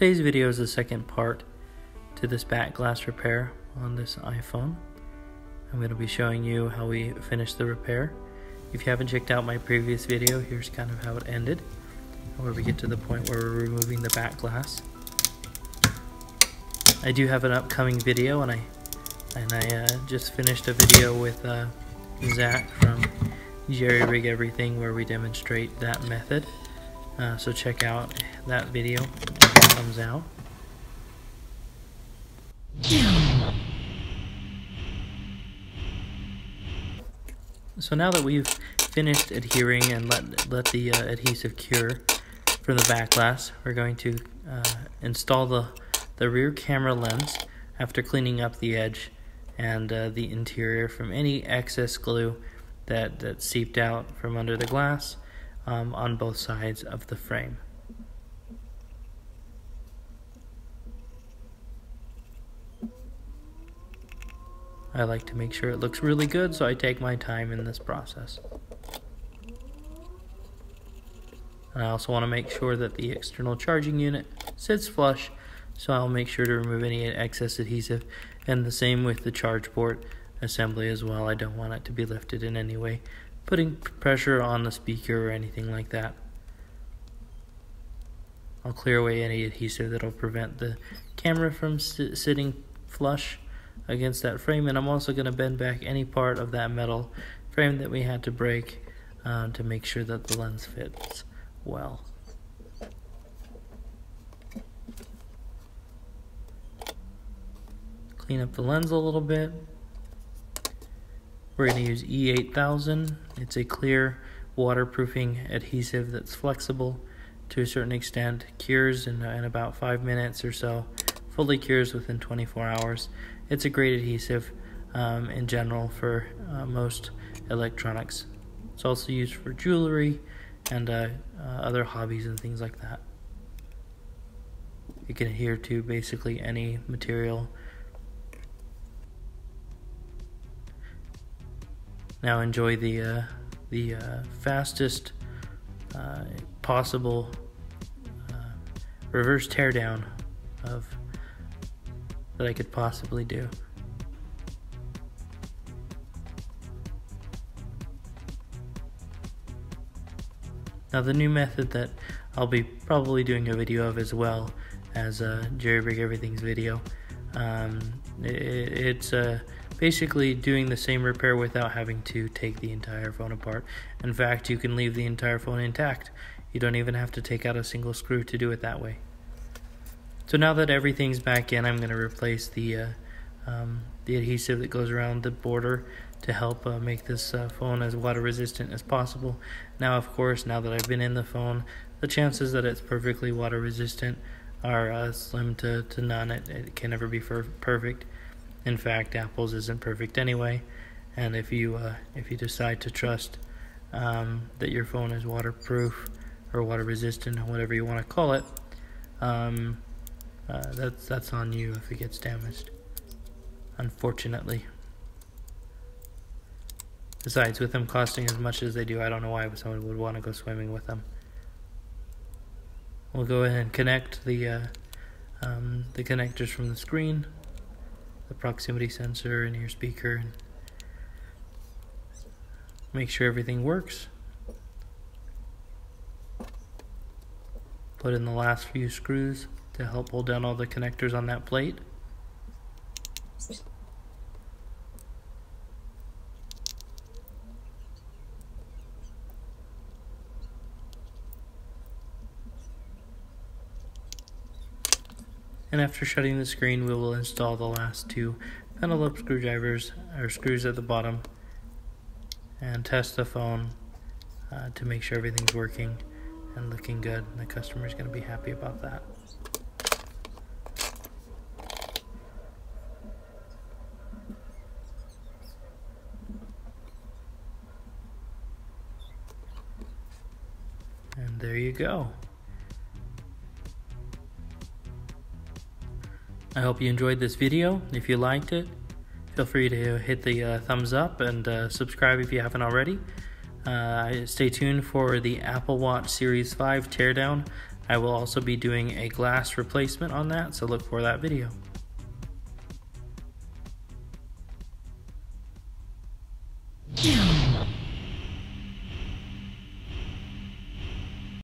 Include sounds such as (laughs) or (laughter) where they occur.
Today's video is the second part to this back glass repair on this iPhone. I'm going to be showing you how we finished the repair. If you haven't checked out my previous video, here's kind of how it ended, where we get to the point where we're removing the back glass. I do have an upcoming video, and I and I uh, just finished a video with uh, Zach from Jerry Rig Everything where we demonstrate that method. Uh, so check out that video when it comes out. So now that we've finished adhering and let, let the uh, adhesive cure for the back glass, we're going to uh, install the, the rear camera lens after cleaning up the edge and uh, the interior from any excess glue that, that seeped out from under the glass um, on both sides of the frame. I like to make sure it looks really good, so I take my time in this process. And I also want to make sure that the external charging unit sits flush, so I'll make sure to remove any excess adhesive. And the same with the charge port assembly as well. I don't want it to be lifted in any way, putting pressure on the speaker or anything like that. I'll clear away any adhesive that'll prevent the camera from sitting flush against that frame and I'm also going to bend back any part of that metal frame that we had to break uh, to make sure that the lens fits well. Clean up the lens a little bit. We're going to use E8000. It's a clear waterproofing adhesive that's flexible to a certain extent, cures in, in about five minutes or so, fully cures within 24 hours. It's a great adhesive um, in general for uh, most electronics. It's also used for jewelry and uh, uh, other hobbies and things like that. It can adhere to basically any material. Now enjoy the uh, the uh, fastest uh, possible reverse teardown of that I could possibly do. Now the new method that I'll be probably doing a video of as well as uh, Jerry Rig Everything's video. Um, it, it's uh, basically doing the same repair without having to take the entire phone apart. In fact, you can leave the entire phone intact. You don't even have to take out a single screw to do it that way. So now that everything's back in, I'm going to replace the uh, um, the adhesive that goes around the border to help uh, make this uh, phone as water resistant as possible. Now, of course, now that I've been in the phone, the chances that it's perfectly water resistant are uh, slim to, to none. It, it can never be perfect. In fact, Apple's isn't perfect anyway. And if you uh, if you decide to trust um, that your phone is waterproof or water resistant, or whatever you want to call it, um, uh, that's that's on you if it gets damaged. Unfortunately. Besides, with them costing as much as they do, I don't know why someone would want to go swimming with them. We'll go ahead and connect the uh, um, the connectors from the screen, the proximity sensor, and your speaker, and make sure everything works. Put in the last few screws to help hold down all the connectors on that plate. And after shutting the screen, we will install the last two pentalobe screwdrivers or screws at the bottom and test the phone uh, to make sure everything's working and looking good. The customer is going to be happy about that. And there you go. I hope you enjoyed this video. If you liked it, feel free to hit the uh, thumbs up and uh, subscribe if you haven't already. Uh, stay tuned for the Apple Watch Series 5 teardown. I will also be doing a glass replacement on that, so look for that video. Yeah. (laughs)